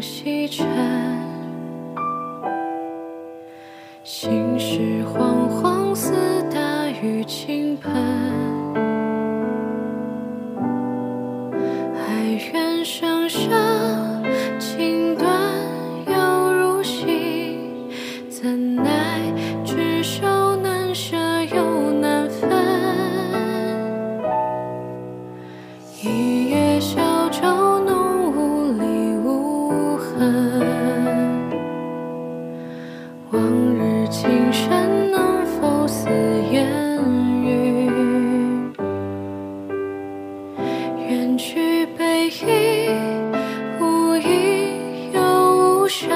西沉，心事惶惶似大雨倾盆，哀怨声声情断，又入心，怎奈。往日情深能否似烟云？远去背影，无影又无声，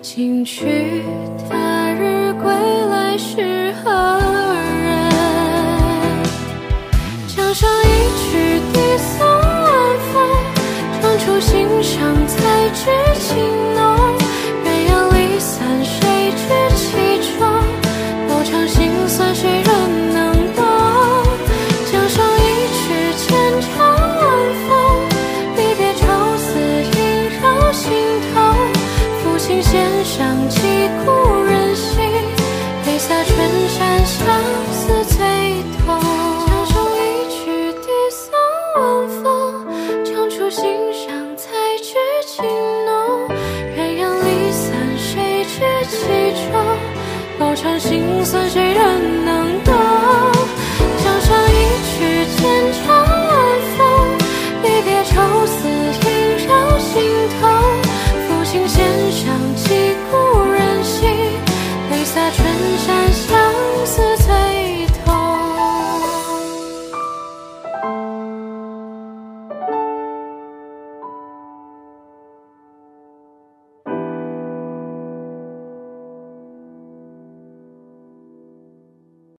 今去他日归来是何人？江上一曲低送晚风，唱出心伤才知情琴弦上击故人心，泪洒春山相思最痛。江上一曲低送晚风，唱出心上才知情浓。鸳鸯离散，谁知其中？饱尝心酸，谁人能懂？